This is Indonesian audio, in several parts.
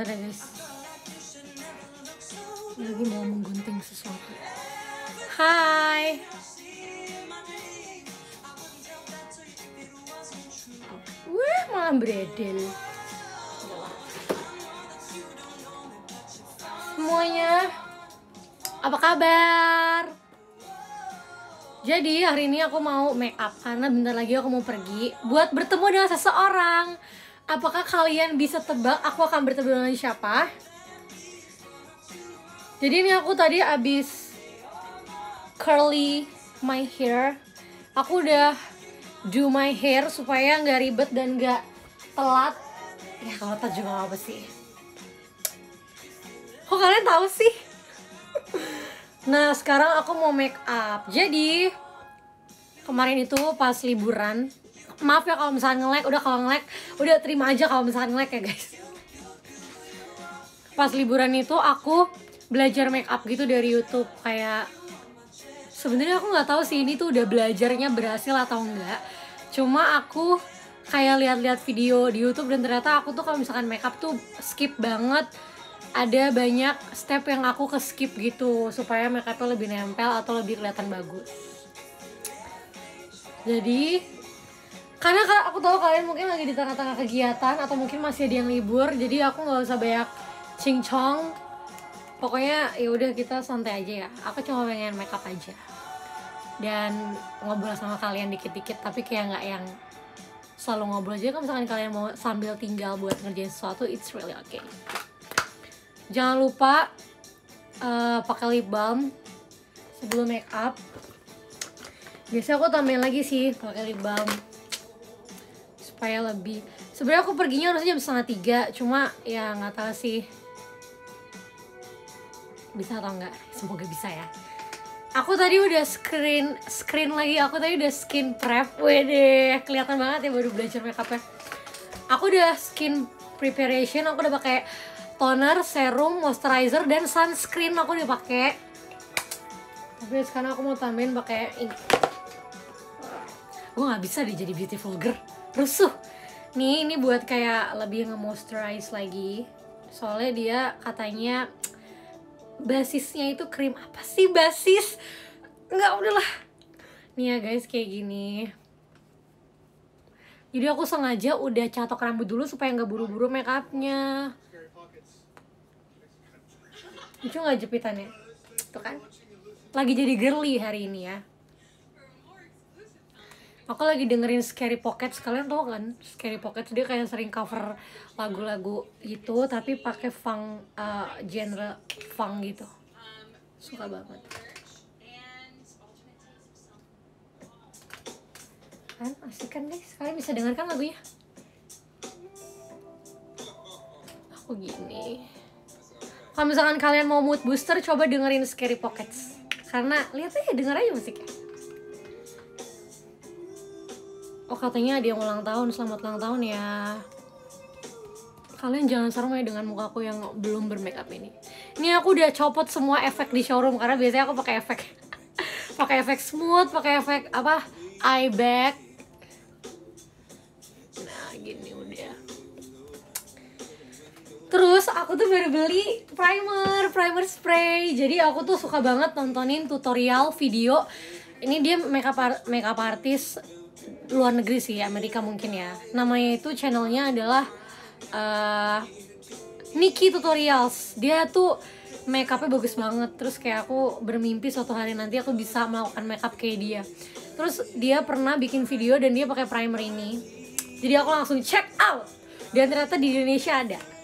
Bentar ya guys Lagi mau menggunting sesuatu. Hai Wah malah beredel Semuanya Apa kabar? Jadi hari ini aku mau make up. Karena bentar lagi aku mau pergi buat bertemu dengan seseorang. Apakah kalian bisa tebak aku akan bertemu dengan siapa? Jadi ini aku tadi abis curly my hair. Aku udah do my hair supaya nggak ribet dan nggak telat. Ya kalau telat juga apa sih. Kok kalian tahu sih? Nah sekarang aku mau make up Jadi Kemarin itu pas liburan Maaf ya kalau misalnya nge-lag Udah kalau nge-lag Udah terima aja kalau misalnya nge-lag ya guys. Pas liburan itu aku Belajar make up gitu dari Youtube Kayak sebenarnya aku nggak tahu sih ini tuh udah belajarnya berhasil atau enggak Cuma aku kayak lihat-lihat video di YouTube dan ternyata aku tuh kalau misalkan make up tuh skip banget. Ada banyak step yang aku ke skip gitu supaya makeupnya lebih nempel atau lebih kelihatan bagus. Jadi karena aku tahu kalian mungkin lagi di tengah-tengah kegiatan atau mungkin masih ada yang libur jadi aku nggak usah banyak cincong. Pokoknya ya udah kita santai aja ya. Aku cuma pengen makeup aja. Dan ngobrol sama kalian dikit-dikit tapi kayak nggak yang selalu ngobrol. Aja kan misalkan kalian mau sambil tinggal buat ngerjain sesuatu it's really okay. Jangan lupa uh, pakai lip balm sebelum make up. Biasanya aku tambahin lagi sih pakai lip balm supaya lebih. Sebenarnya aku perginya harusnya jam setengah tiga cuma ya nggak tahu sih. Bisa atau enggak semoga bisa ya. Aku tadi udah screen screen lagi. Aku tadi udah skin prep. Wede kelihatan banget ya baru belajar make upnya aku udah skin preparation. Aku udah pakai toner, serum, moisturizer dan sunscreen aku udah pakai. Tapi sekarang aku mau tambahin pakai ini. Gue nggak bisa deh jadi beautiful girl, rusuh. Nih ini buat kayak lebih nge-moisturize lagi. Soalnya dia katanya basisnya itu krim apa sih basis? Nggak udahlah. Nih ya guys kayak gini. Jadi aku sengaja udah catok rambut dulu supaya nggak buru-buru make upnya lucu nggak jepitannya tuh kan lagi jadi girly hari ini ya aku lagi dengerin Scary Pockets. Kalian tau kan Scary Pockets dia kayak sering cover lagu-lagu gitu tapi pakai funk uh, genre funk gitu. Suka banget. Kan asik kan guys kalian bisa dengarkan lagunya? Aku gini. Kalau misalkan kalian mau mood booster coba dengerin Scary Pockets. Karena lihat aja denger aja musiknya oh katanya ada yang ulang tahun selamat ulang tahun ya. Kalian jangan serem ya dengan mukaku yang belum bermakeup ini. Ini aku udah copot semua efek di showroom karena biasanya aku pakai efek pakai efek smooth pakai efek apa? Eye bag nah gini udah. Terus aku tuh baru beli primer, primer spray. Jadi aku tuh suka banget nontonin tutorial video. Ini dia makeup makeup artist luar negeri sih, Amerika mungkin ya. Namanya itu channelnya adalah uh, Nikki Tutorials. Dia tuh makeupnya bagus banget. Terus kayak aku bermimpi suatu hari nanti aku bisa melakukan makeup kayak dia. Terus dia pernah bikin video dan dia pakai primer ini. Jadi aku langsung check out. Dan ternyata di Indonesia ada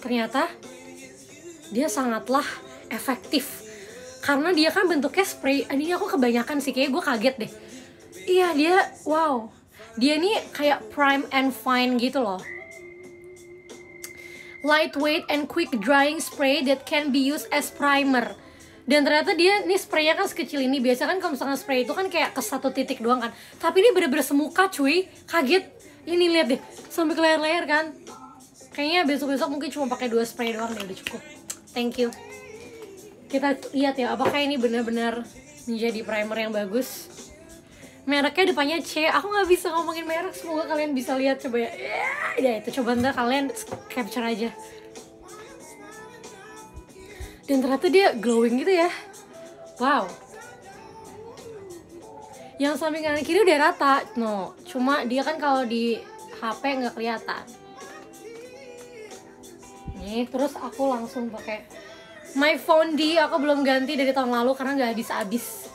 ternyata dia sangatlah efektif. Karena dia kan bentuknya spray. Ini aku kebanyakan sih kayak gue kaget deh. Iya dia wow. Dia ini kayak prime and fine gitu loh. Lightweight and quick drying spray that can be used as primer. Dan ternyata dia ini spraynya kan sekecil ini. Biasa kan kalau misalkan spray itu kan kayak ke satu titik doang kan. Tapi ini bener-bener semuka cuy. Kaget. Ini lihat deh sampai ke leher-leher kan kayaknya besok-besok mungkin cuma pakai dua spray doang deh udah cukup. Thank you. Kita lihat ya apakah ini benar-benar menjadi primer yang bagus? Mereknya depannya C aku nggak bisa ngomongin merek semoga kalian bisa lihat coba ya. Ya, ya itu coba ntar kalian capture aja. Dan ternyata dia glowing gitu ya. Wow. Yang samping kanan kiri udah rata. No cuma dia kan kalau di HP nggak kelihatan nih terus aku langsung pakai my di aku belum ganti dari tahun lalu karena nggak habis-habis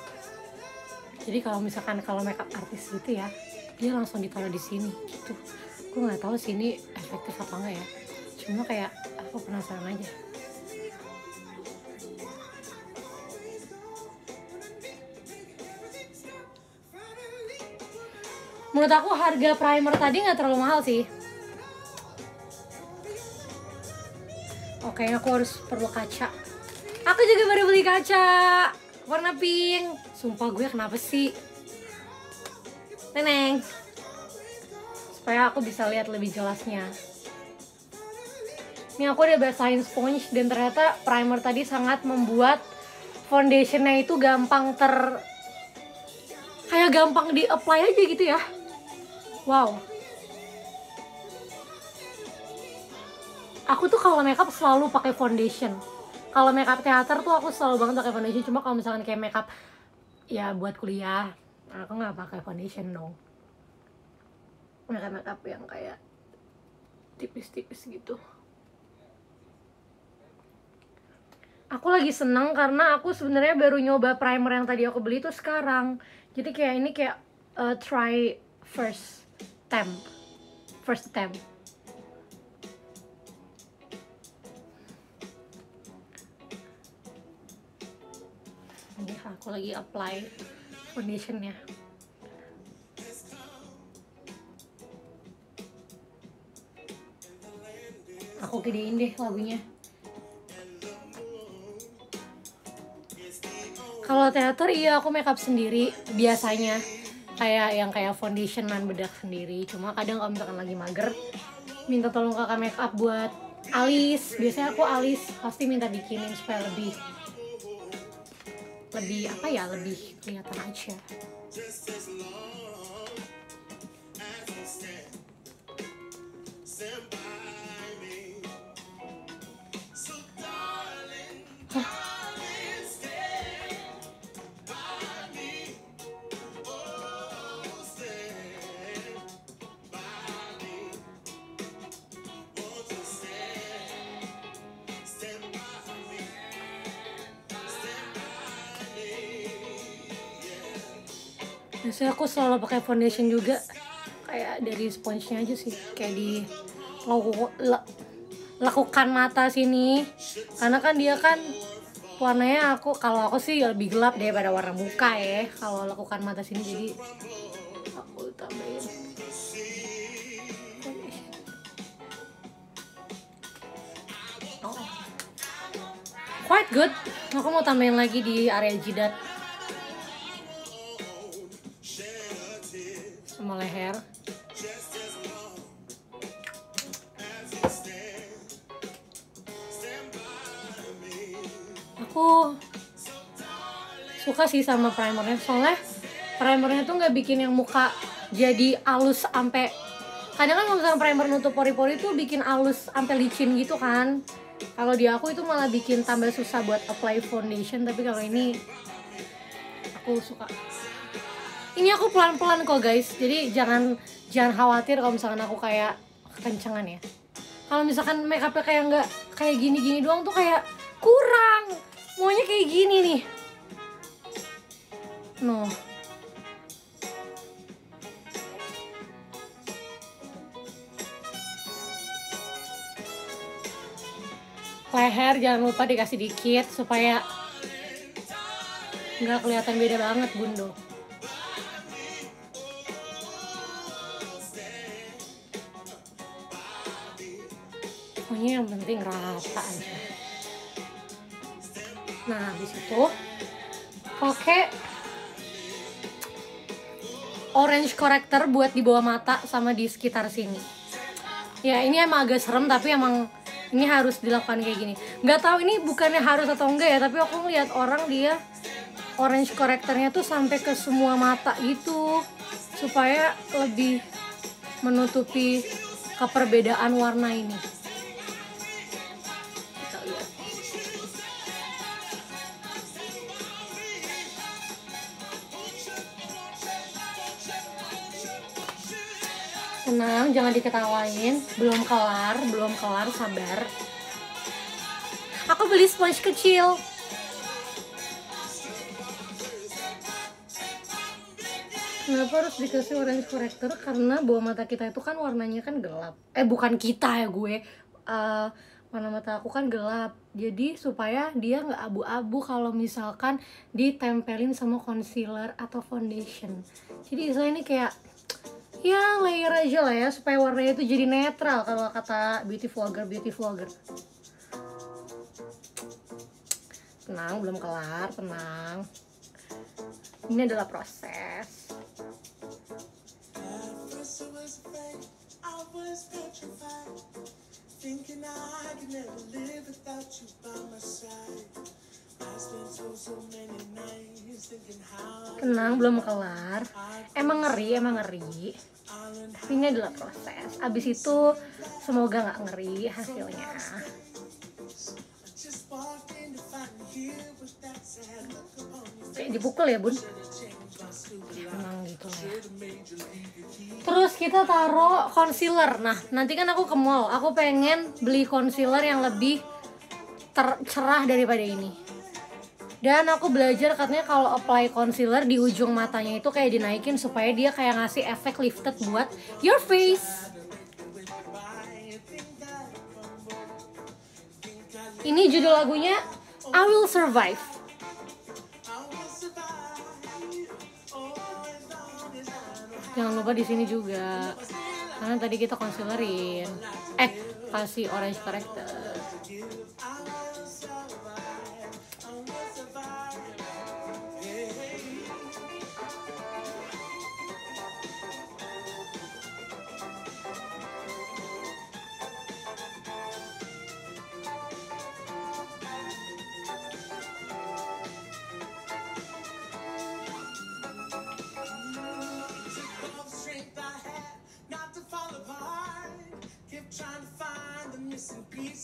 jadi kalau misalkan kalau makeup artis gitu ya dia langsung ditaruh di sini gitu. Gue nggak tahu sih ini efektif apa enggak ya. Cuma kayak aku penasaran aja. Menurut aku harga primer tadi nggak terlalu mahal sih oke aku harus perlu kaca. Aku juga baru beli kaca. Warna pink. Sumpah gue kenapa sih? Neneng. Supaya aku bisa lihat lebih jelasnya. Ini aku udah basahin sponge dan ternyata primer tadi sangat membuat foundationnya itu gampang ter kayak gampang di apply aja gitu ya. Wow aku tuh kalau makeup selalu pakai foundation. Kalau makeup teater tuh aku selalu banget pakai foundation. Cuma kalau misalkan kayak makeup ya buat kuliah aku nggak pakai foundation dong. Makeup makeup yang kayak tipis-tipis gitu. Aku lagi seneng karena aku sebenarnya baru nyoba primer yang tadi aku beli tuh sekarang. Jadi kayak ini kayak uh, try first temp first temp ini aku lagi apply foundationnya. Aku gedein deh lagunya. Kalau teater iya aku makeup sendiri biasanya. Kayak yang kayak foundationan bedak sendiri. Cuma kadang kalau misalkan lagi mager minta tolong kakak makeup buat alis. Biasanya aku alis pasti minta bikinin supaya lebih lebih apa ya lebih kelihatan aja biasanya aku selalu pakai foundation juga. Kayak dari sponge-nya aja sih. Kayak di laku- la- lakukan mata sini. Karena kan dia kan warnanya aku kalau aku sih lebih gelap daripada warna muka ya kalau lakukan mata sini. Jadi aku tambahin. Oh. quite good. Aku mau tambahin lagi di area jidat leher. Aku suka sih sama primernya soalnya primernya tuh nggak bikin yang muka jadi alus sampai kadang kan kalau primer nutup pori-pori tuh bikin alus sampai licin gitu kan. Kalau di aku itu malah bikin tambah susah buat apply foundation tapi kalau ini aku suka ini aku pelan-pelan kok guys. Jadi jangan jangan khawatir kalau misalkan aku kayak kencengan ya. Kalau misalkan make upnya kayak nggak kayak gini-gini doang tuh kayak kurang. Maunya kayak gini nih. No leher jangan lupa dikasih dikit supaya nggak kelihatan beda banget bundo yang penting rata aja. Nah habis itu pakai orange corrector buat di bawah mata sama di sekitar sini. Ya ini emang agak serem tapi emang ini harus dilakukan kayak gini. Nggak tahu ini bukannya harus atau enggak ya tapi aku ngeliat orang dia orange correctornya tuh sampai ke semua mata gitu supaya lebih menutupi keperbedaan warna ini tenang jangan diketawain belum kelar belum kelar sabar aku beli sponge kecil Kenapa harus dikasih orange corrector? Karena bawah mata kita itu kan warnanya kan gelap. Eh bukan kita ya gue. Eh, warna mata aku kan gelap. Jadi supaya dia nggak abu-abu kalau misalkan ditempelin sama concealer atau foundation. Jadi saya ini kayak ya layer aja lah ya supaya warnanya itu jadi netral kalau kata beauty vlogger beauty vlogger. Tenang, belum kelar, tenang. Ini adalah proses. Thinking I could never live without you by my side. Tenang, belum kelar. Emang ngeri, emang ngeri. Tapi ini adalah proses. Abis itu semoga nggak ngeri hasilnya. Kayak dipukul ya bun. Emang gitu ya. Terus kita taruh concealer. Nah, nanti kan aku ke mall. Aku pengen beli concealer yang lebih tercerah daripada ini. Dan aku belajar katanya kalau apply concealer di ujung matanya itu kayak dinaikin supaya dia kayak ngasih efek lifted buat your face. Ini judul lagunya I Will Survive. Jangan lupa di sini juga. Karena tadi kita concealerin. Eh, kasih orange corrector.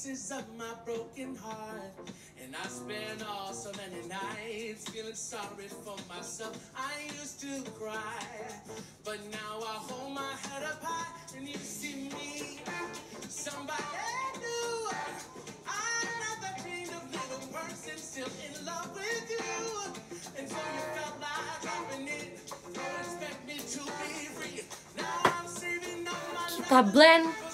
Pieces of my broken heart. And I spent all so many nights feeling sorry for myself. I used to cry, but now I hold my head up high and you see me. Somebody new. I'm not that kind of little person still in love with you. And so you felt like dropping it. Don't expect me to be free. Now I'm saving up my Kita blend.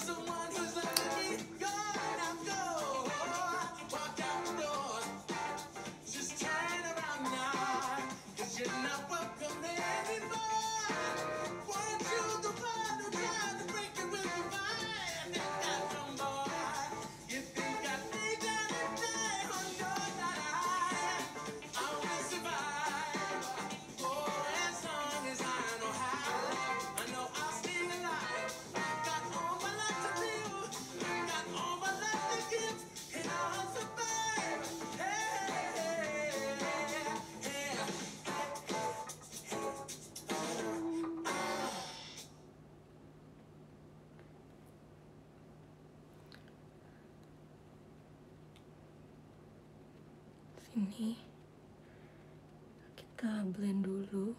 Kita blend dulu.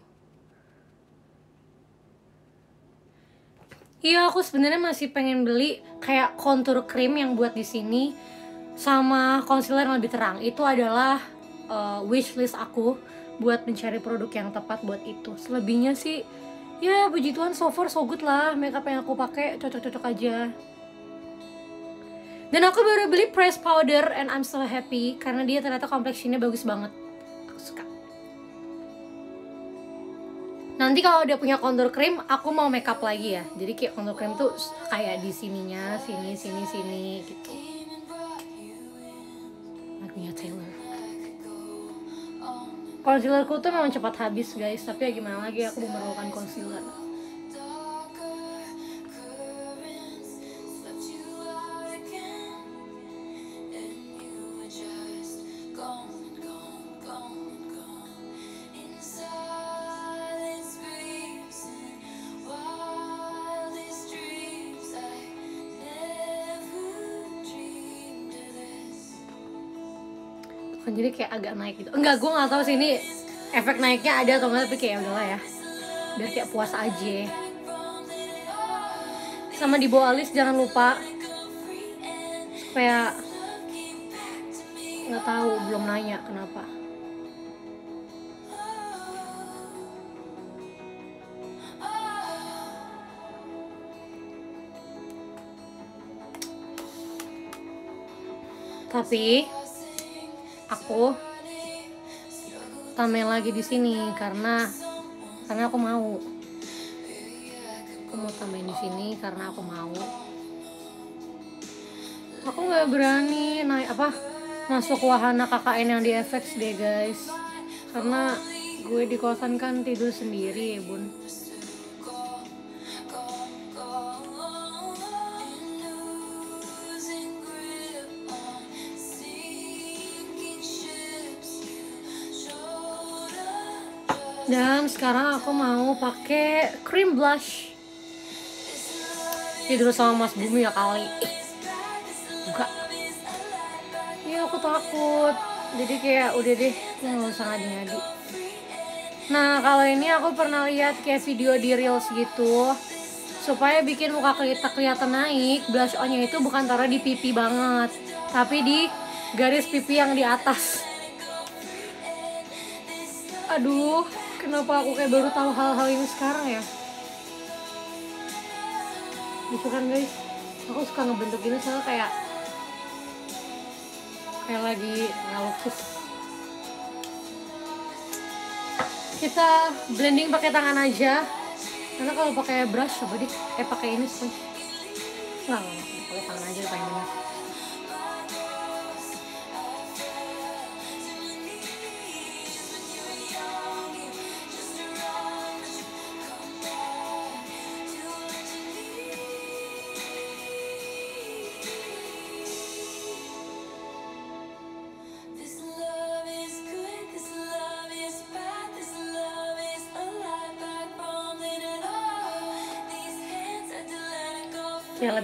Iya, aku sebenarnya masih pengen beli kayak contour cream yang buat di sini sama concealer yang lebih terang. Itu adalah uh, wishlist aku buat mencari produk yang tepat buat itu. Selebihnya sih ya puji Tuhan so far so good lah makeup yang aku pakai cocok-cocok aja. Dan aku baru beli press powder and I'm so happy karena dia ternyata complexionnya bagus banget. Nanti kalau udah punya contour cream, aku mau makeup lagi ya. Jadi kayak contour cream tuh kayak di sininya, sini, sini, sini gitu. Lagunya Taylor. Concealerku tuh memang cepat habis guys, tapi ya gimana lagi aku memerlukan concealer. Kayak agak naik gitu. Enggak gue nggak tahu sih ini efek naiknya ada atau enggak tapi kayak udahlah ya. Biar kayak puas aja. Sama di bawah alis jangan lupa supaya nggak tahu belum nanya kenapa. Tapi aku tambahin lagi di sini karena karena aku mau. Aku mau tambahin di sini karena aku mau. Aku nggak berani naik apa masuk wahana KKN yang di FX deh guys. Karena gue di kosan kan tidur sendiri ya bun dan sekarang aku mau pakai cream blush. Tidur sama Mas Bumi ya kali. Enggak iya aku takut. Jadi kayak udah deh nggak usah ngadi-ngadi. Nah kalau ini aku pernah lihat kayak video di reels gitu. Supaya bikin muka kita kelihatan naik blush onnya itu bukan taruh di pipi banget tapi di garis pipi yang di atas. Aduh kenapa aku kayak baru tahu hal-hal ini sekarang ya? Gitu kan guys? Aku suka ngebentuk gini soalnya kayak kayak lagi ngelukis kita blending pakai tangan aja. Karena kalau pakai brush coba deh. Eh pakai ini sih nggak nggak pakai tangan aja paling benar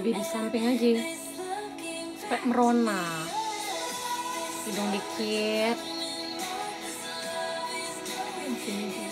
lebih di samping aja sampai merona. Hidung dikit. Di sini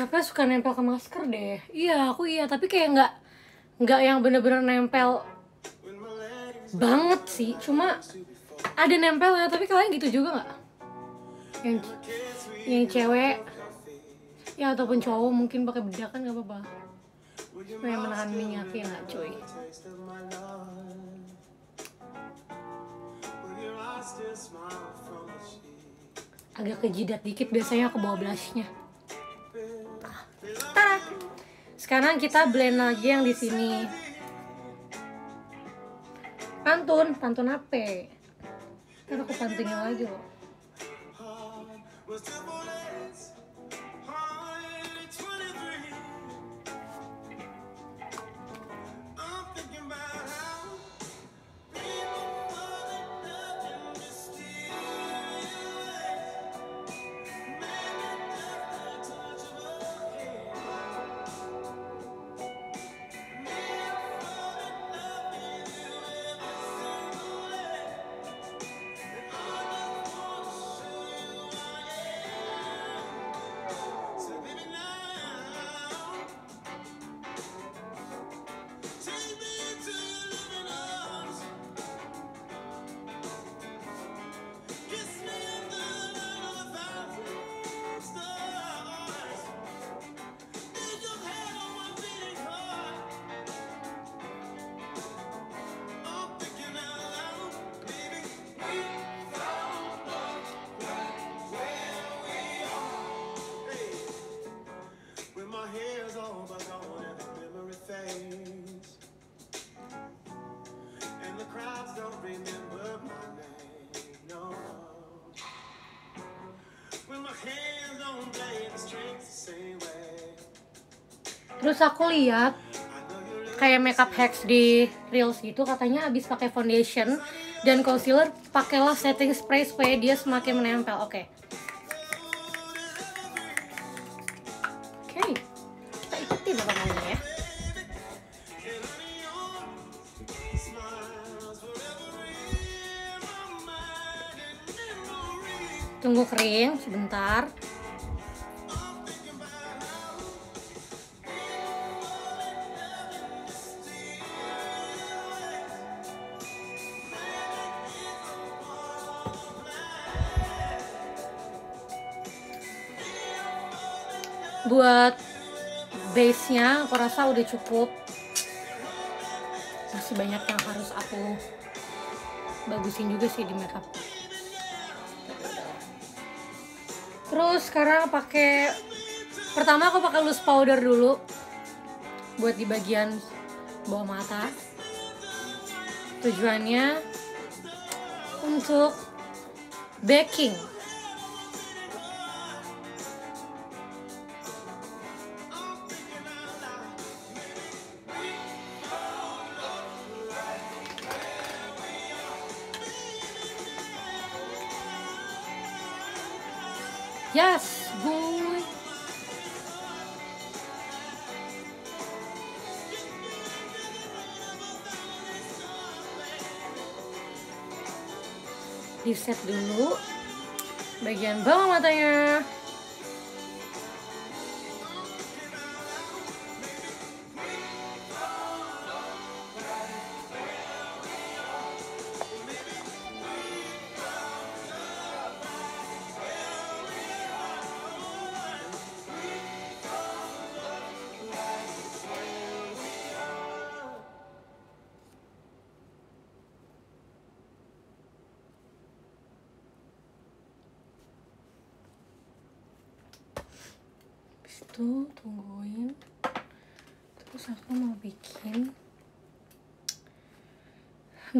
makeupnya suka nempel ke masker deh. Iya aku iya tapi kayak nggak nggak yang bener-bener nempel banget sih. Cuma ada nempel ya tapi kalian gitu juga nggak? Yang yang cewek. Ya ataupun cowok mungkin pakai bedak kan nggak apa-apa. Supaya menahan minyaknya nggak cuy. Agak kejidat dikit biasanya aku bawa blushnya Tarak. sekarang kita blend lagi yang di sini. Pantun pantun apa? Kan aku pantunin lagi loh lihat kayak makeup hacks di reels gitu katanya abis pakai foundation dan concealer pakailah setting spray supaya dia semakin menempel. Oke. Oke. Kita ikutin apa namanya ya. Tunggu kering sebentar rasa udah cukup. Masih banyak yang harus aku bagusin juga sih di makeup. Terus sekarang pakai pertama aku pakai loose powder dulu buat di bagian bawah mata. Tujuannya untuk baking Yes, boy. Set dulu bagian bawah matanya.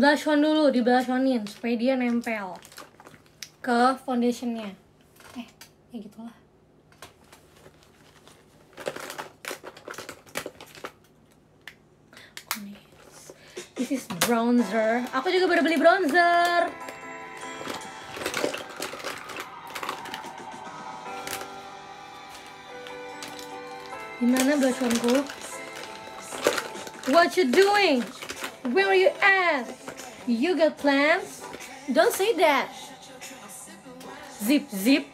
Blush on dulu di blush onin supaya dia nempel ke foundationnya. Eh, ya gitulah. This is bronzer. Aku juga baru beli bronzer. Gimana blush onku? What you doing? Where are you at? You got plans? Don't say that. Zip zip.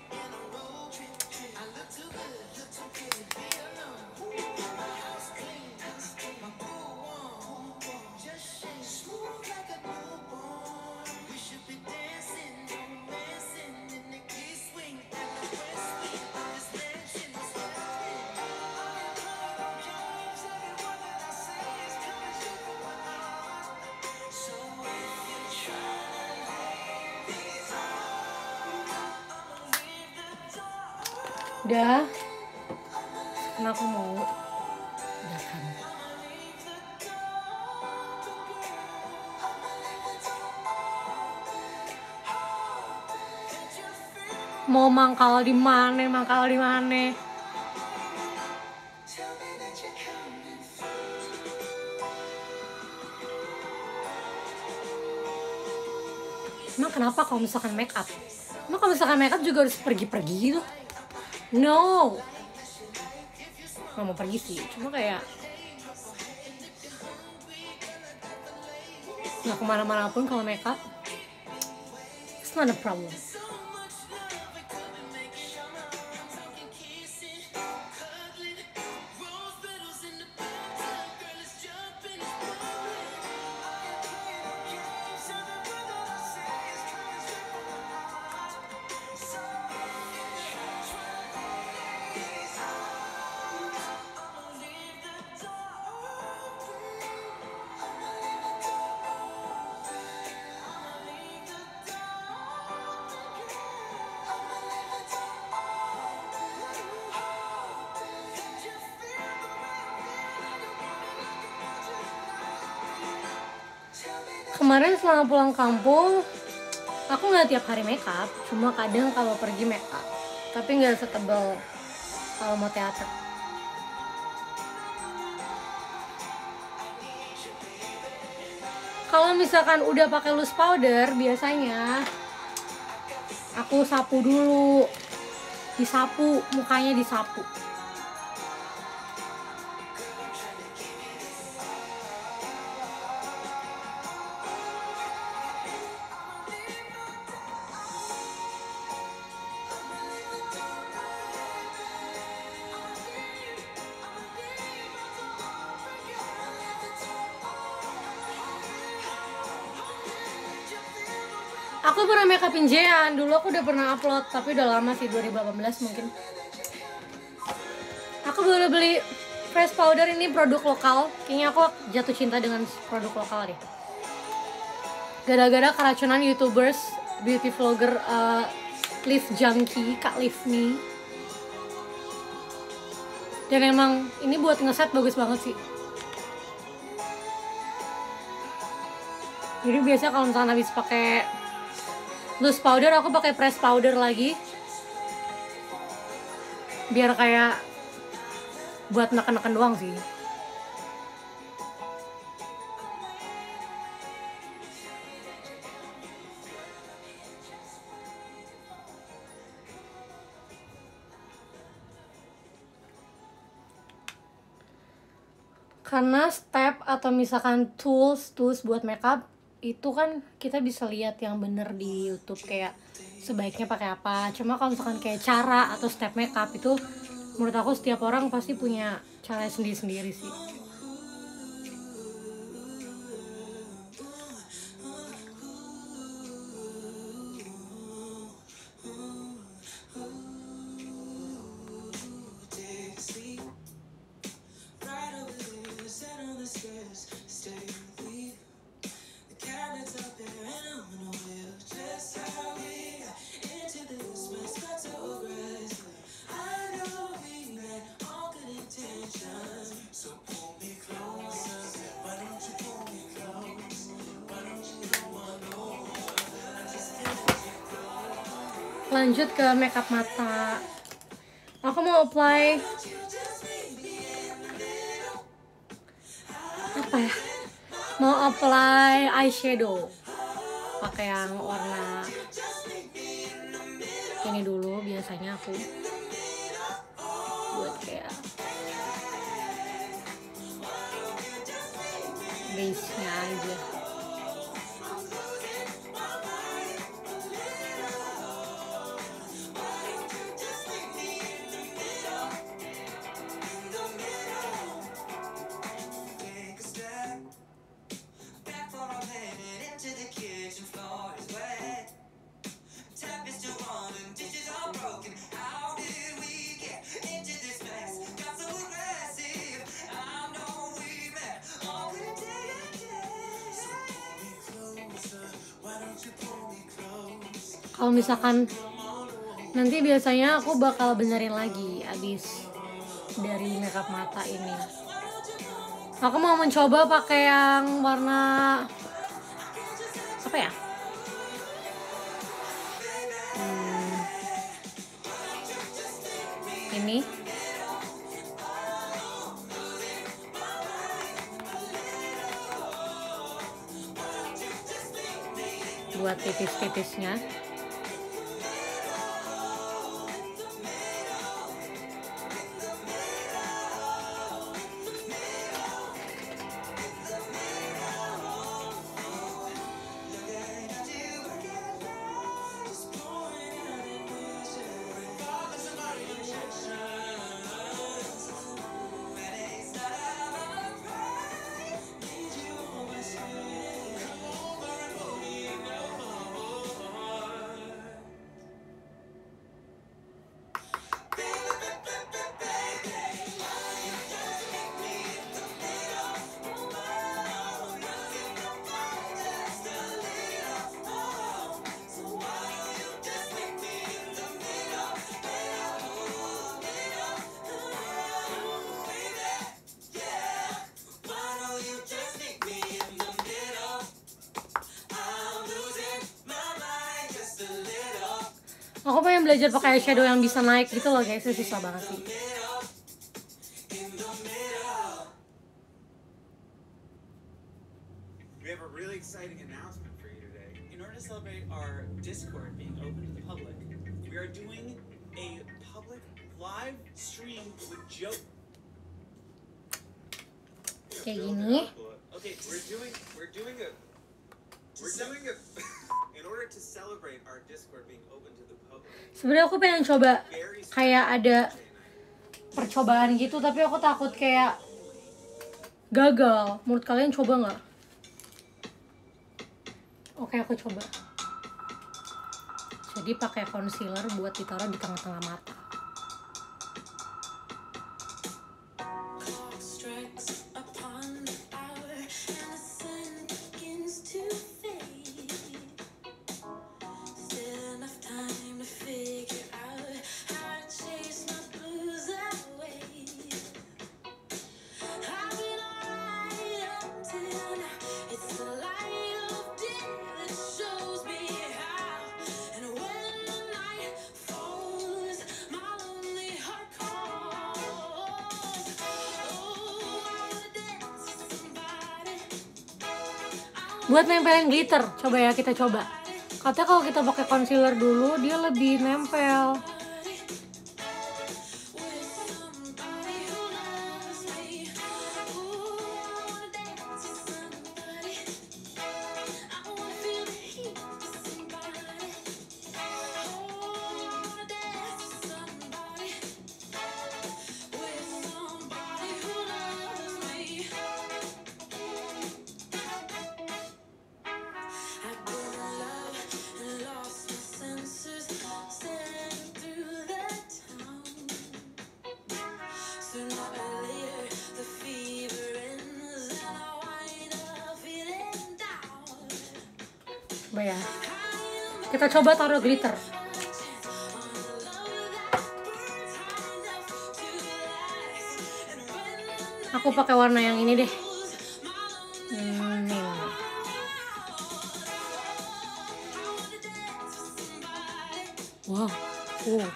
Udah. Karena aku mau. Mau mangkal di mana, mangkal di mana. Emang kenapa kalau misalkan make up? Emang kalau misalkan make up juga harus pergi-pergi gitu? No. Gak mau pergi sih, cuma kayak nggak ke mana-mana pun kalau makeup it's not a problem selama pulang kampung aku nggak tiap hari make up. Cuma kadang kalau pergi make up. Tapi nggak setebal kalau mau teater. Kalau misalkan udah pakai loose powder biasanya aku sapu dulu. Disapu mukanya disapu. Aku pernah make upin Jean, dulu aku udah pernah upload, tapi udah lama sih 2018 mungkin. Aku baru beli fresh powder ini produk lokal, kayaknya aku jatuh cinta dengan produk lokal deh. Gara-gara keracunan youtubers, beauty vlogger, uh, Live Junkie, Kak Live Me. Dan emang ini buat ngeset bagus banget sih. Jadi biasanya kalau misalnya habis pakai loose powder aku pakai press powder lagi. Biar kayak buat neken-neken doang sih. Karena step atau misalkan tools tools buat makeup itu kan kita bisa lihat yang bener di YouTube kayak sebaiknya pakai apa. Cuma kalau misalkan kayak cara atau step makeup itu menurut aku setiap orang pasti punya cara sendiri-sendiri sih. Ke makeup mata. Aku mau apply apa ya? Mau apply eyeshadow. Pakai yang warna ini dulu biasanya aku buat kayak base-nya aja. Kalau misalkan nanti biasanya aku bakal benerin lagi abis dari makeup mata ini. Aku mau mencoba pakai yang warna apa ya? Hmm, ini. Buat tipis-tipisnya belajar pakai eyeshadow yang bisa naik gitu loh guys. Itu susah banget sih Sebenarnya aku pengen coba kayak ada percobaan gitu tapi aku takut kayak gagal. Menurut kalian coba nggak? Oke aku coba. Jadi pakai concealer buat ditaruh di tengah-tengah mata. Buat nempelin glitter, coba ya kita coba. Katanya kalau kita pakai concealer dulu dia lebih nempel. And when the Aku pakai warna yang ini deh. Hmm. Wow. Uh.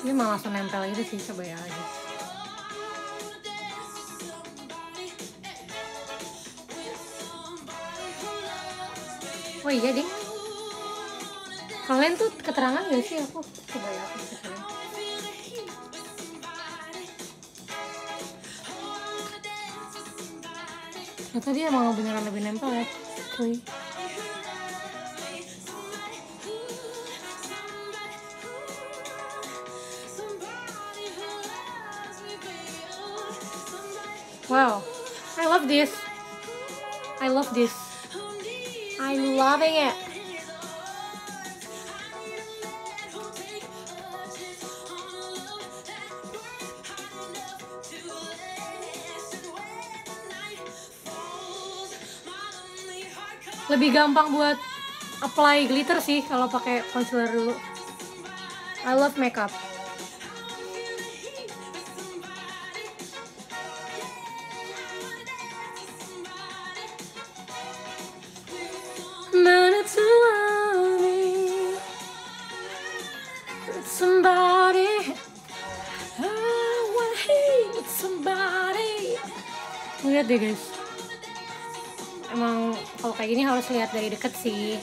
Ini malah langsung nempel gitu sih, coba ya lagi. Oh iya deh. Kalian tuh keterangan gak sih aku? Coba ya aku. Ternyata dia emang beneran lebih nempel ya, cuy. Wow, I love this. I love this. I'm loving it. Lebih gampang buat apply glitter sih kalau pakai concealer dulu. I love makeup. Dari deket sih.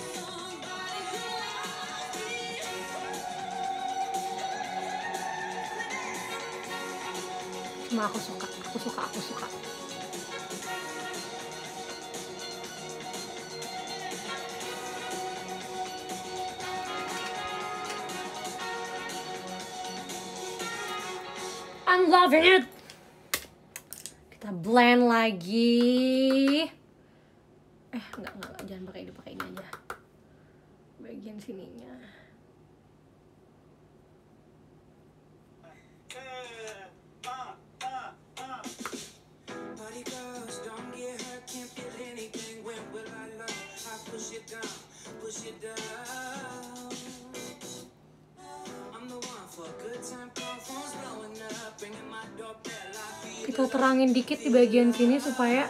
Terangin dikit di bagian sini supaya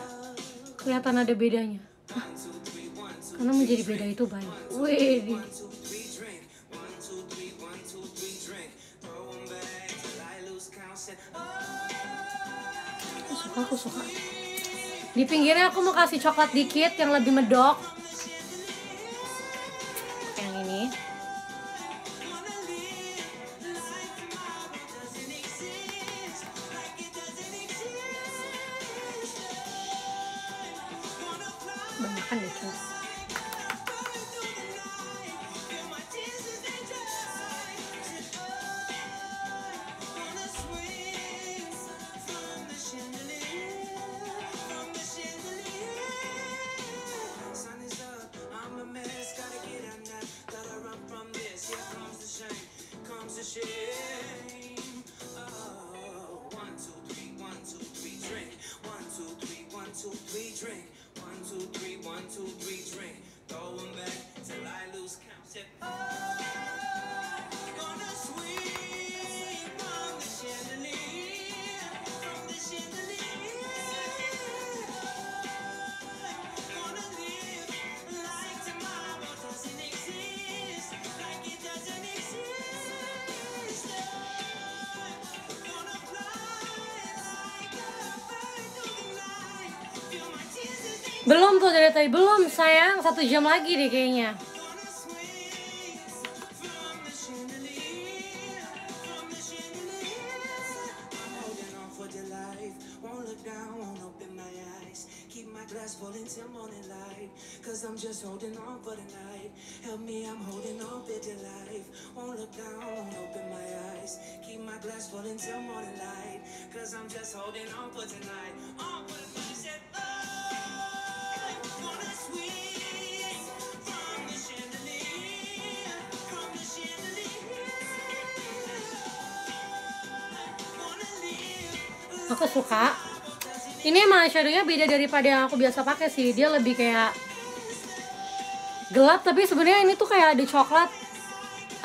kelihatan ada bedanya. Hah? Karena menjadi beda itu banyak. Wih, aku suka, aku suka. Di pinggirnya aku mau kasih coklat dikit yang lebih medok. sure. Open my eyes. Keep my glass full until morning light. Cause I'm just holding on for the night. Help me, I'm holding on for dear life. Won't look down, won't open my eyes. Keep my glass full until morning light. Cause I'm just holding on for tonight. On for the Aku suka. Ini emang eyeshadownya beda daripada yang aku biasa pakai sih. Dia lebih kayak gelap tapi sebenarnya ini tuh kayak ada coklat.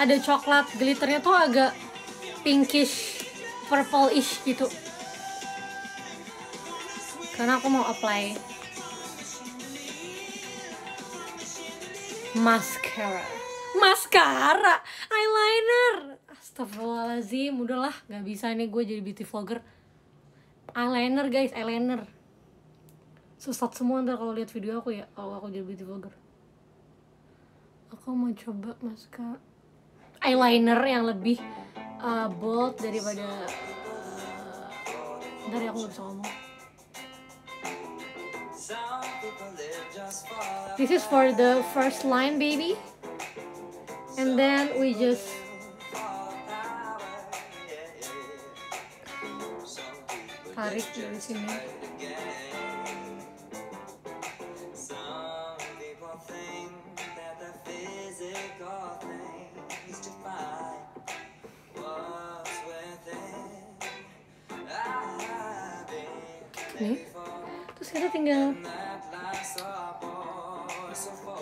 Ada coklat glitternya tuh agak pinkish, purple-ish gitu. Karena aku mau apply mascara. Mascara, eyeliner. Astagfirullahaladzim, udahlah, nggak bisa nih gue jadi beauty vlogger eyeliner guys eyeliner. Susah semua ntar kalau lihat video aku ya kalau aku jadi beauty vlogger. Aku mau coba mascara eyeliner yang lebih uh, bold daripada uh, dari aku nggak bisa ngomong. This is for the first line baby. And then we just within. I've been nih terus kita tinggal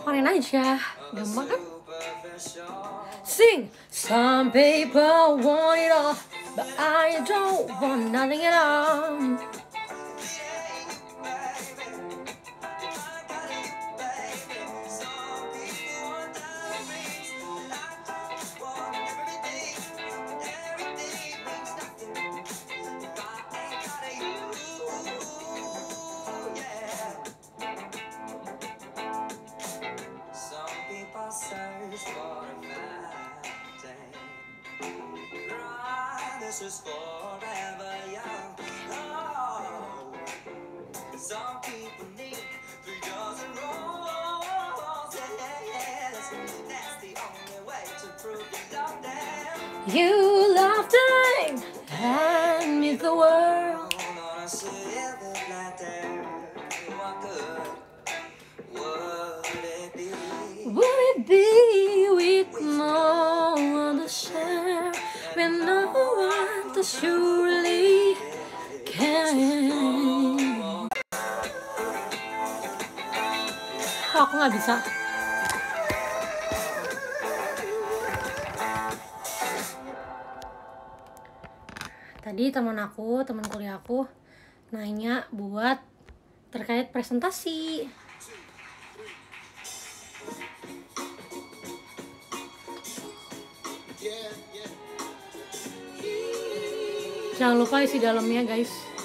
panen aja gampang kan. Sing! Some people want it all, but I don't want nothing at all. Aku, teman kuliah aku nanya buat terkait presentasi. Jangan lupa isi dalamnya guys.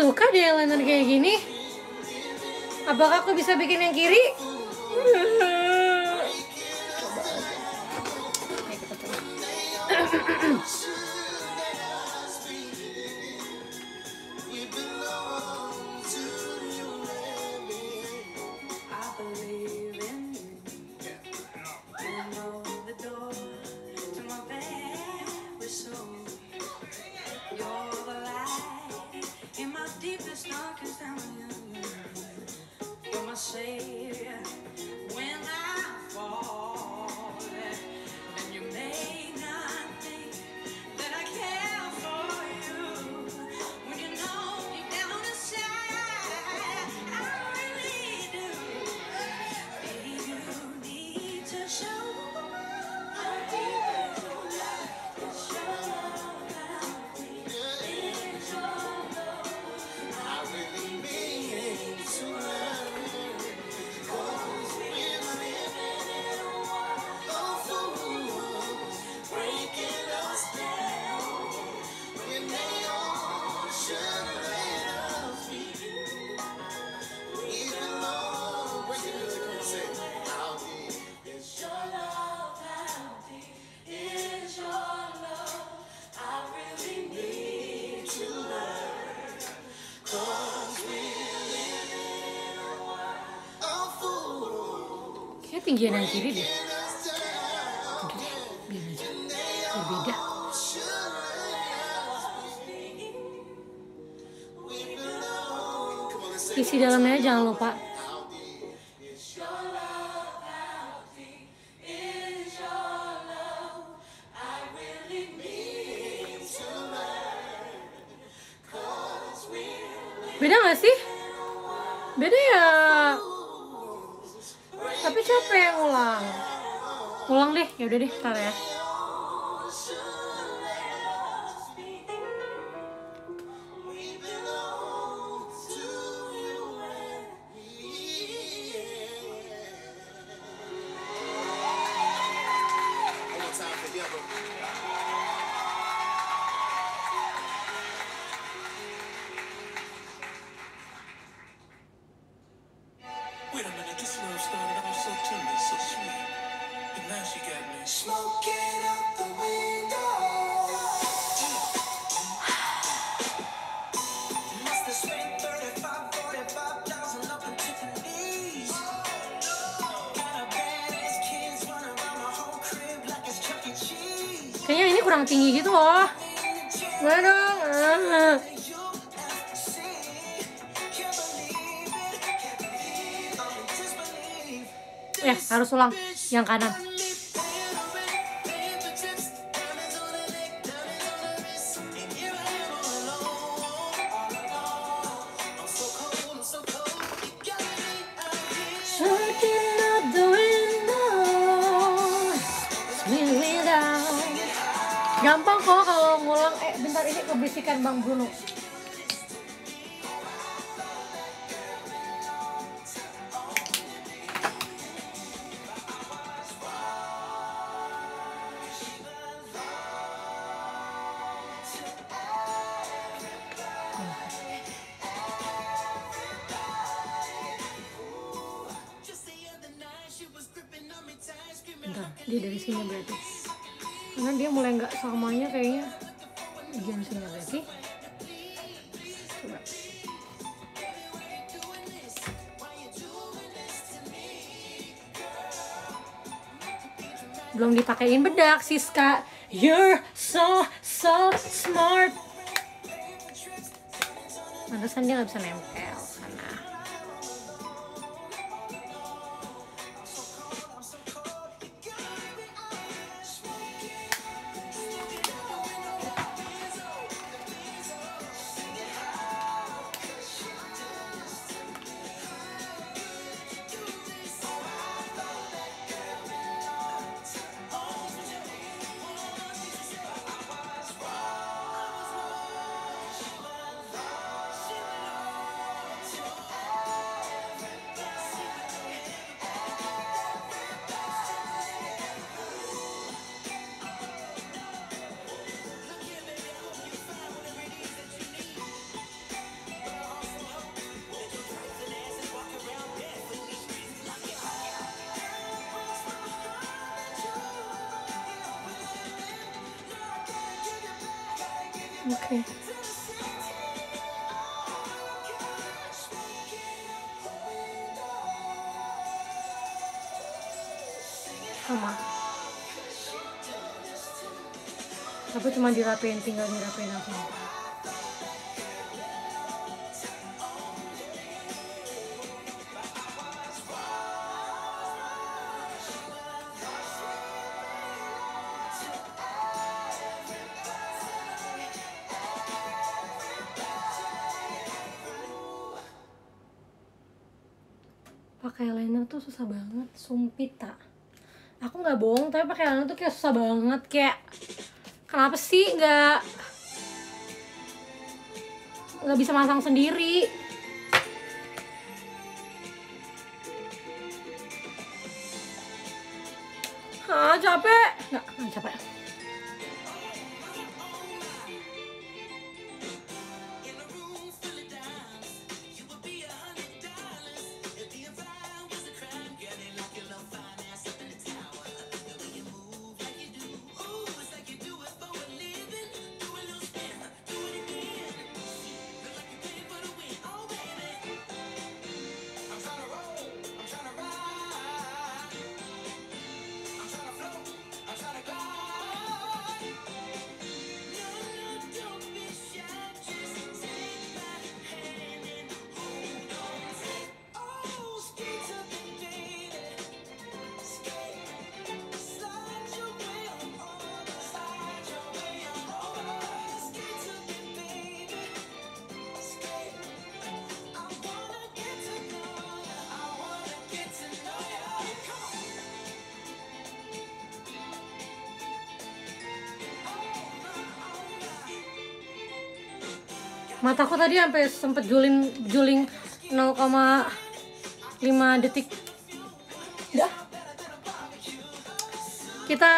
suka dia liner kayak gini? Apakah aku bisa bikin yang kiri? pinggiran yang kiri deh. Udah biar aja. Biar isi dalamnya jangan lupa udah deh tar ya. yang kanan. dia dari sini berarti. Karena dia mulai nggak samanya kayaknya. Agensinya berarti. Coba belum dipakein bedak Siska. You're so so smart. Pantesan dia nggak bisa nempel. Cuma dirapiin, tinggal dirapiin aja. pakai eyeliner tuh susah banget sumpit tak aku nggak bohong tapi pakai eyeliner tuh kayak susah banget kayak kenapa sih nggak nggak bisa masang sendiri? Ah capek. Nggak nggak capek mataku tadi sampai sempet juling juling 0,5 detik. Udah kita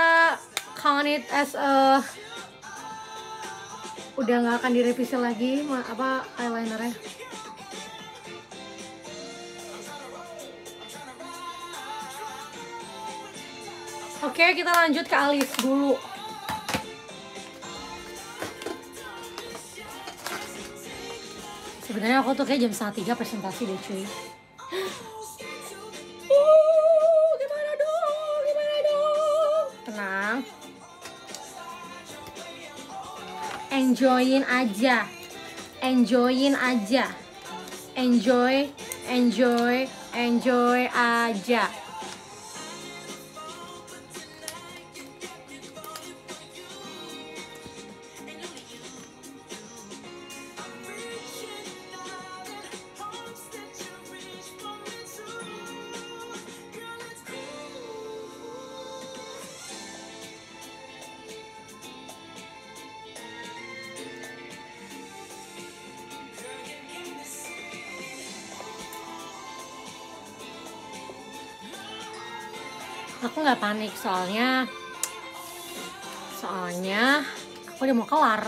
count it as a udah nggak akan direvisi lagi ma- apa eyelinernya. Oke, kita lanjut ke alis dulu. Sebenarnya aku tuh kayak jam setengah tiga presentasi deh cuy. Uh, gimana dong? Gimana dong? Tenang. Enjoyin aja. Enjoyin aja. Enjoy, enjoy, enjoy aja. Aku nggak panik soalnya soalnya aku udah mau kelar.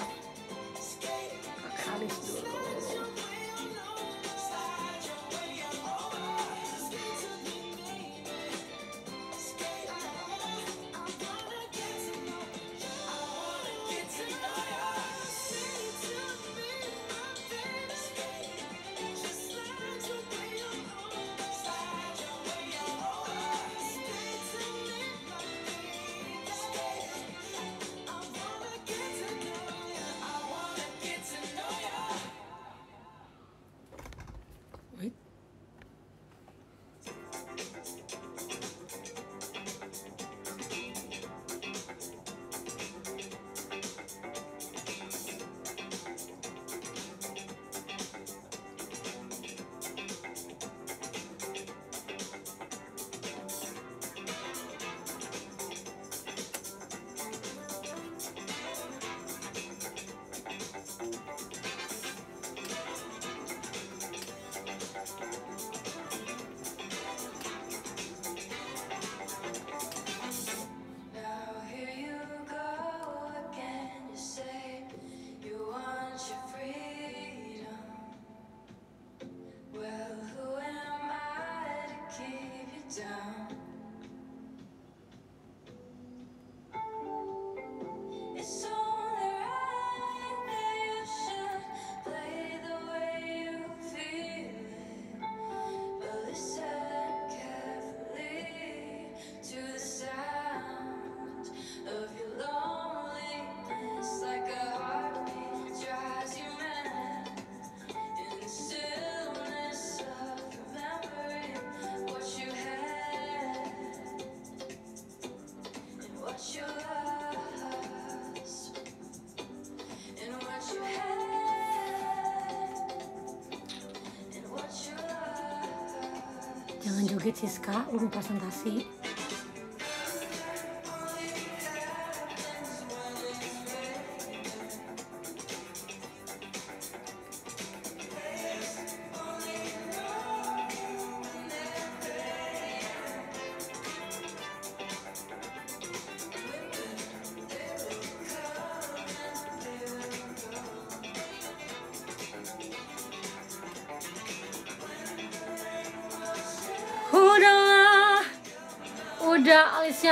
Jangan joget Siska, lu mau presentasi. Udahlah,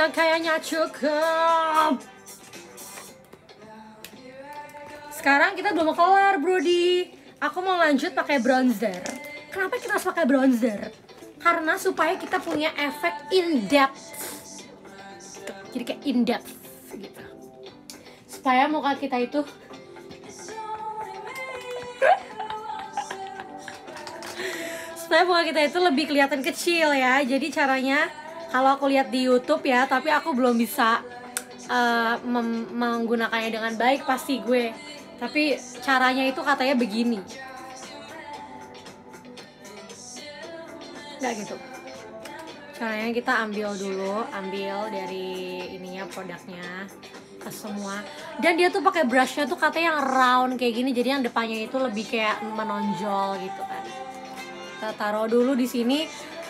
alisnya kayaknya cukup. Sekarang kita belum kelar, Brody. Aku mau lanjut pakai bronzer. Kenapa kita harus pakai bronzer? Karena supaya kita punya efek in depth. Jadi kayak in depth gitu. Supaya muka kita itu supaya muka kita itu lebih kelihatan kecil ya jadi caranya kalau aku lihat di YouTube ya tapi aku belum bisa mem- menggunakannya dengan baik pasti gue. Tapi caranya itu katanya begini. Nggak gitu. Caranya kita ambil dulu ambil dari ininya produknya ke semua. Dan dia tuh pakai brushnya tuh katanya yang round kayak gini jadi yang depannya itu lebih kayak menonjol gitu kan. Kita taruh dulu di sini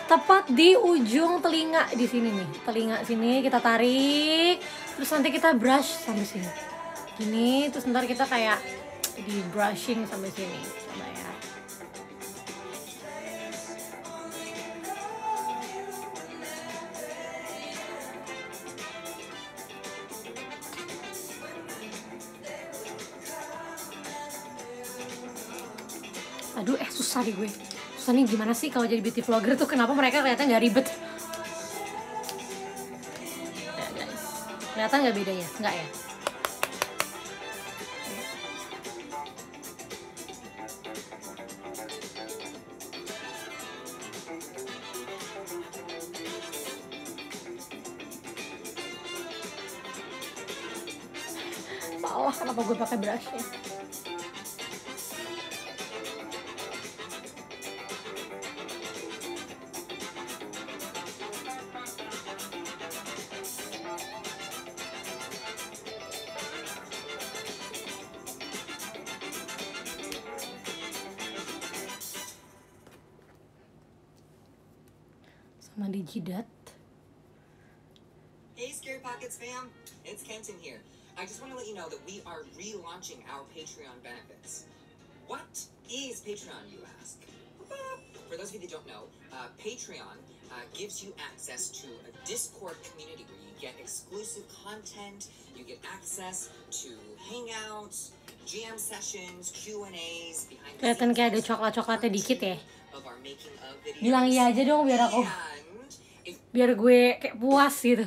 tepat di ujung telinga di sini nih. Telinga sini kita tarik terus nanti kita brush sampai sini. Gini terus ntar kita kayak di brushing sampai sini. Coba ya. Aduh eh susah deh gue nih gimana sih kalau jadi beauty vlogger tuh? Kenapa mereka kelihatan nggak ribet? Kelihatan nggak bedanya? Nggak ya? Salah kenapa gue pakai brush jidat Hey, Scary Pockets fam, it's Kenton here. I just want to let you know that we are relaunching our Patreon benefits. What is Patreon, you ask? For those of you that don't know, uh, Patreon uh, gives you access to a Discord community where you get exclusive content, you get access to hangouts, jam sessions, Q&As, behind the kelihatan kayak ada coklat-coklatnya dikit ya bilang iya aja dong biar aku if biar gue kayak puas gitu.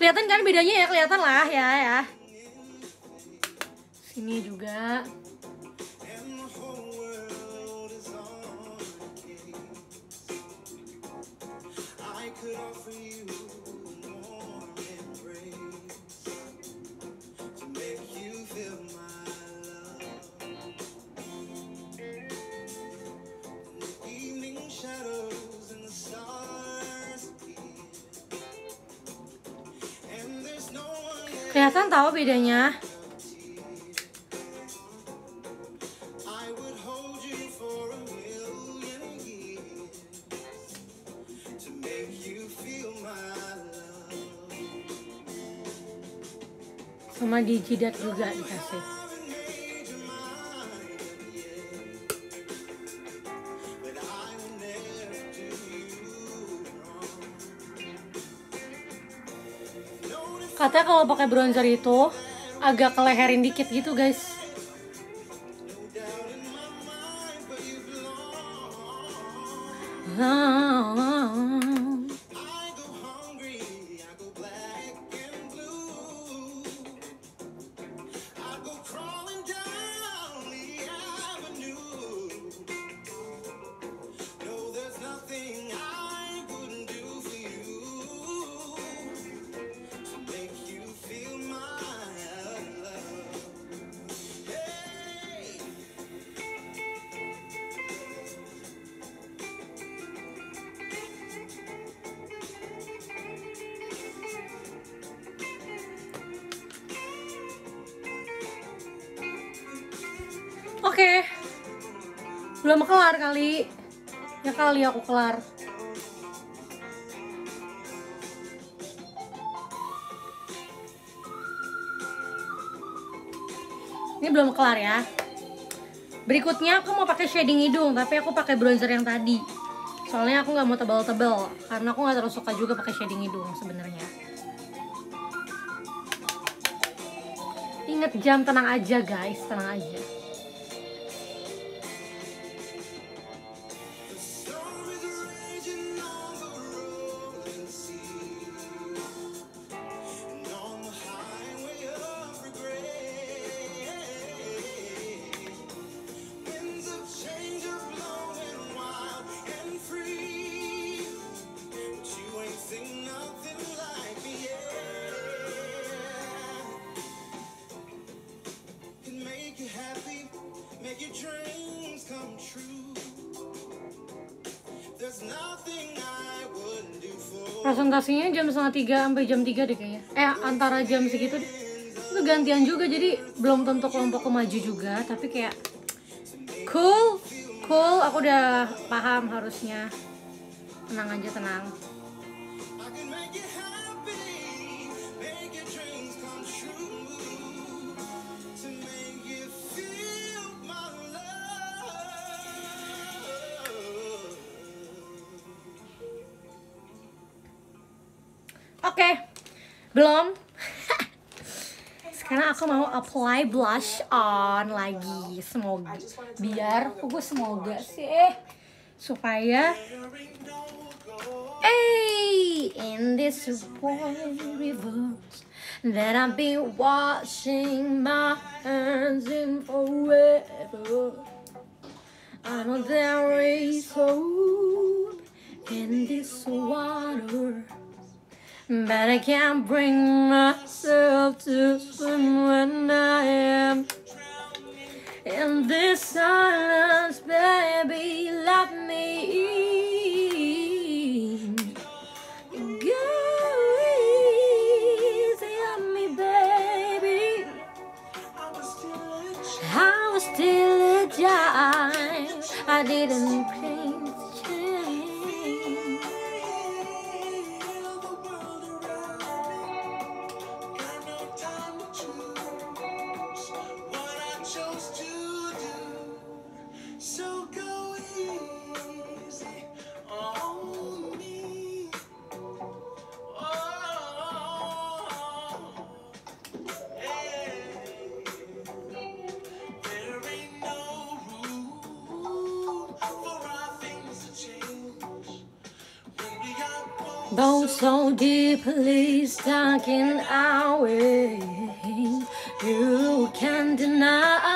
Kelihatan kan bedanya ya? Kelihatan lah ya ya. Sini juga feel my love. sama di jidat juga dikasih katanya kalau pakai bronzer itu agak keleherin dikit gitu guys Oke. Belum kelar kali. Ya kali aku kelar. Ini belum kelar ya. Berikutnya aku mau pakai shading hidung, tapi aku pakai bronzer yang tadi. Soalnya aku nggak mau tebal-tebal, karena aku nggak terlalu suka juga pakai shading hidung sebenarnya. Ingat jam tenang aja guys, tenang aja. Setengah tiga sampai jam 3 deh kayaknya. Eh antara jam segitu deh. Itu gantian juga jadi belum tentu kelompokku maju juga, tapi kayak cool, cool. Aku udah paham harusnya. Tenang aja tenang. Apply blush on lagi, semoga biar oh, gue semoga sih eh. supaya Hey, in this world reverse that I've been washing my hands in forever. I know there is hope in this water. But I can't bring myself to swim when I am in this silence, baby. Let me. Go easy on me, baby. I was still a child. I didn't so deeply stuck in our way, you can deny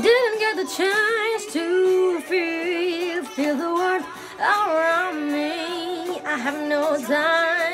Didn't get the chance to feel, feel the world around me. I have no time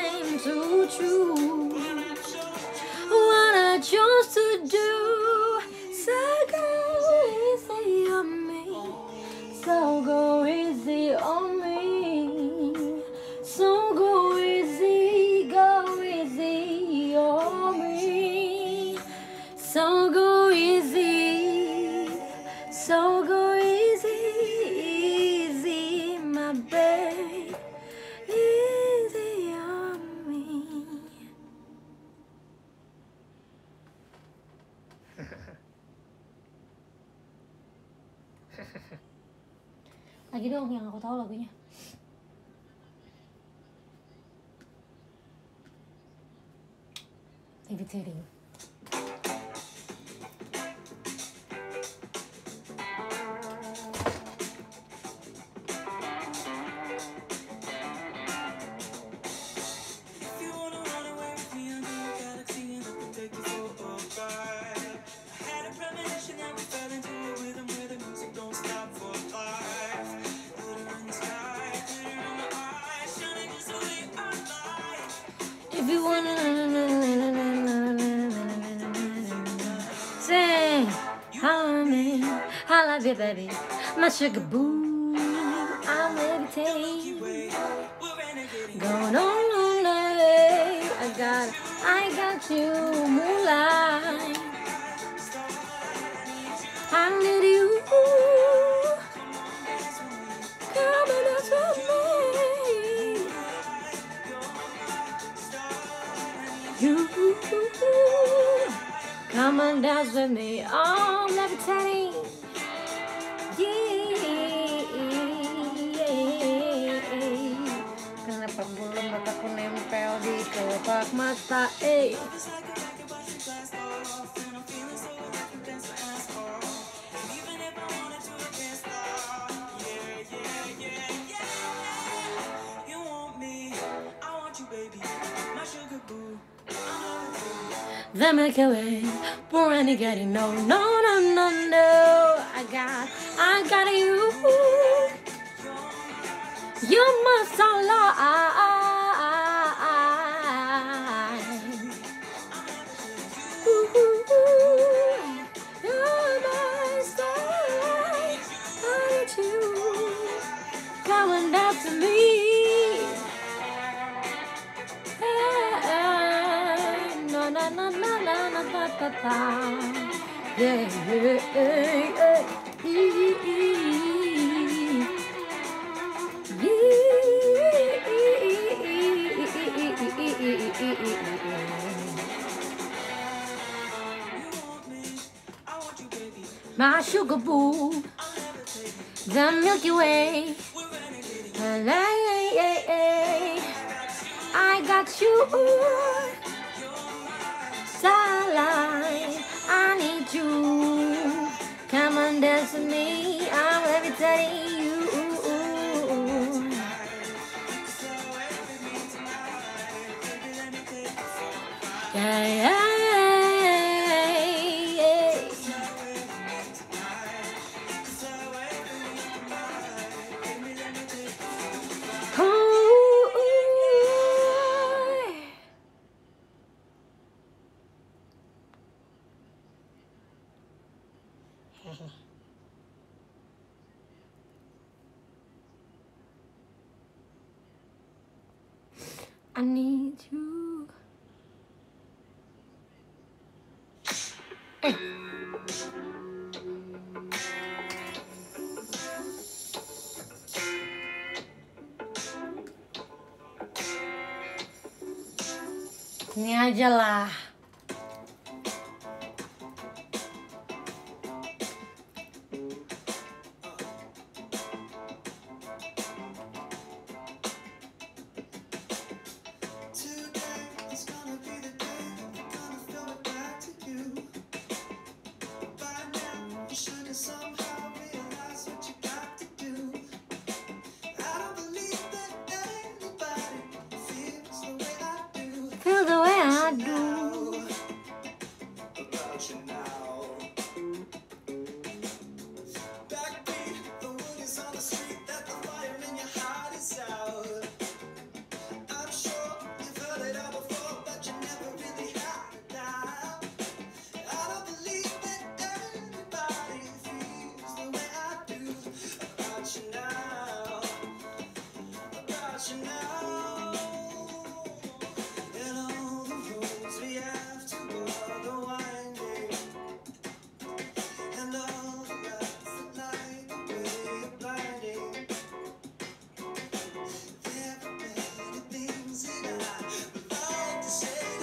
Mama shook boom. Let me kill it. We're any getting no, no, no, no, no. I got, I got you. You must allow. My sugar boo, the Milky Way. I got you. you. Come on, dance with me. I'm every day, you. Yeah, yeah. aja lah.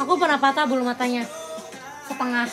aku pernah patah bulu matanya setengah.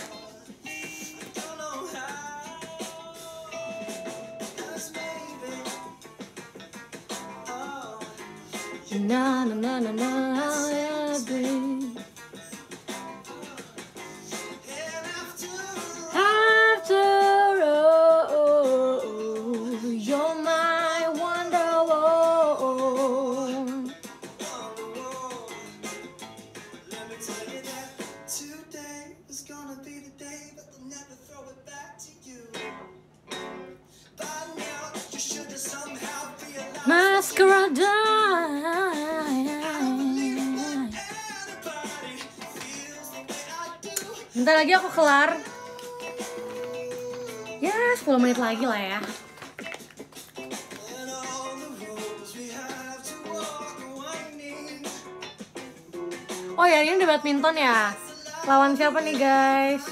Badminton ya. Lawan siapa nih guys?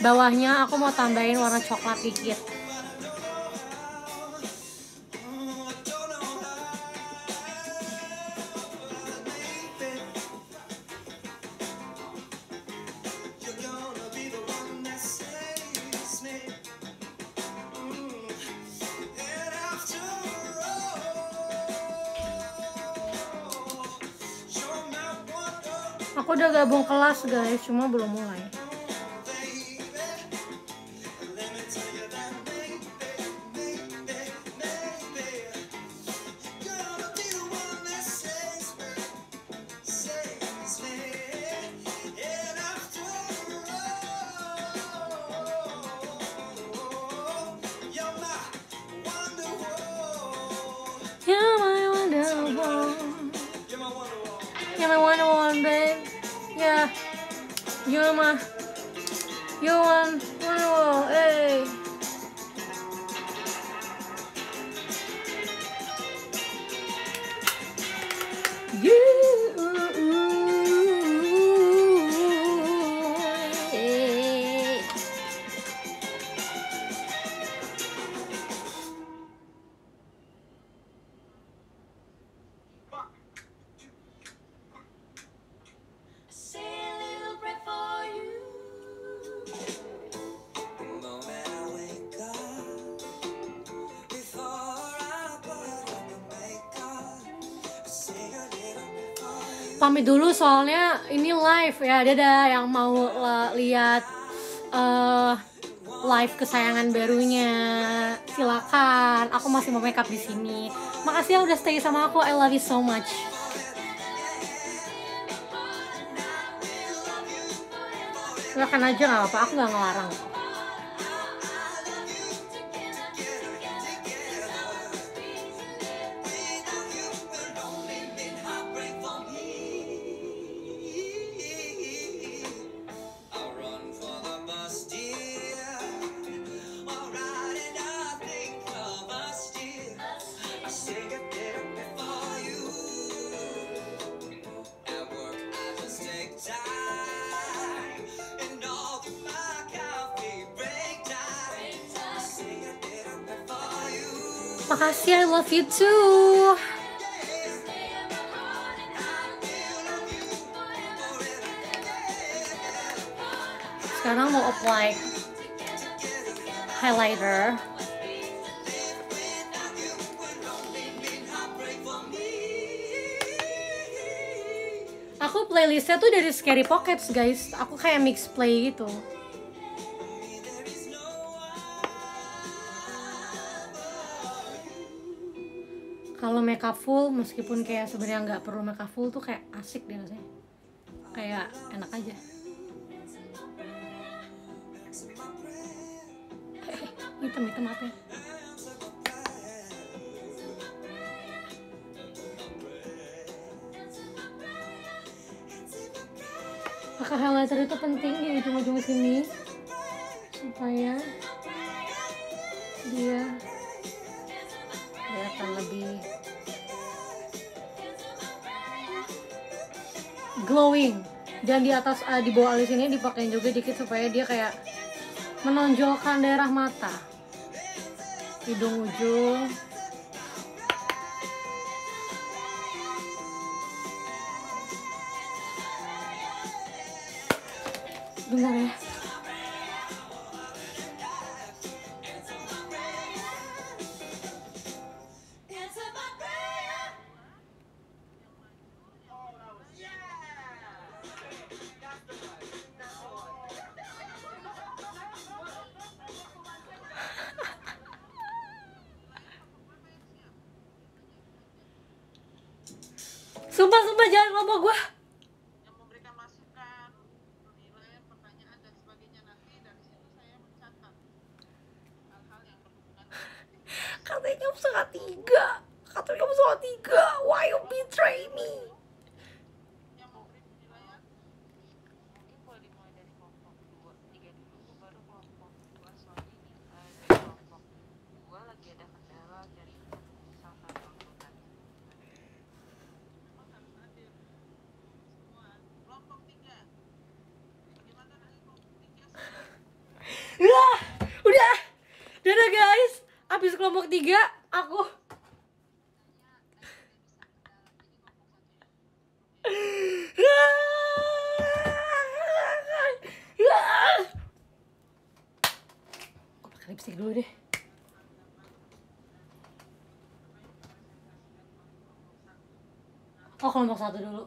Bawahnya aku mau tambahin warna coklat dikit. Aku udah gabung kelas guys, cuma belum mulai. Soalnya ini live ya dadah yang mau la- lihat eh, live kesayangan barunya. Silakan aku masih mau makeup di sini. Makasih ya udah stay sama aku I love you so much. Silakan aja nggak apa aku nggak ngelarang makasih I love you too. Sekarang mau apply highlighter. Aku playlistnya tuh dari Scary Pockets guys. Aku kayak mix play gitu makeup full meskipun kayak sebenarnya nggak perlu makeup full tuh kayak asik deh rasanya. Kayak enak aja. Hitam hitam apa ya? Pakai highlighter itu penting di ujung-ujung sini? Supaya dia glowing. Dan di atas ah, di bawah alis ini dipakein juga dikit supaya dia kayak menonjolkan daerah mata. Hidung ujung. Bentar ya Abis kelompok tiga Aku. Aku pakai lipstick dulu deh. Oh kelompok satu dulu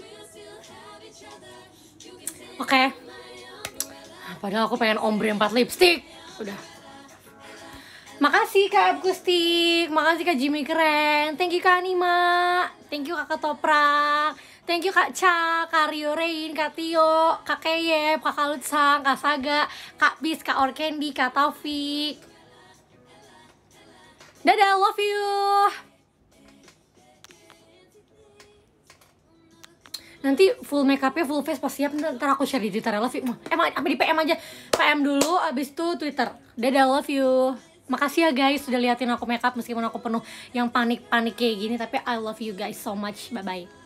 we'll still have each other. You can take Oke. Umbrella. Padahal aku pengen ombre 4 lipstick. Udah. Makasih Kak Akustik. Makasih Kak Jimmy. Keren. Thank you Kak Anima. Thank you Kak Ketoprak Thank you Kak Ca, Kak Rio Rain, Kak Tio, Kak Keyep, Kak Kalutsang, Kak Saga, Kak Bis, Kak Orkendi, Kak Taufik. Dadah, love you. Nanti full makeupnya full face pas siap ntar, aku share di Twitter I love you. Emang apa di PM aja? PM dulu abis itu Twitter. Dadah love you. Makasih ya guys sudah liatin aku makeup meskipun aku penuh yang panik-panik kayak gini Tapi I love you guys so much. Bye bye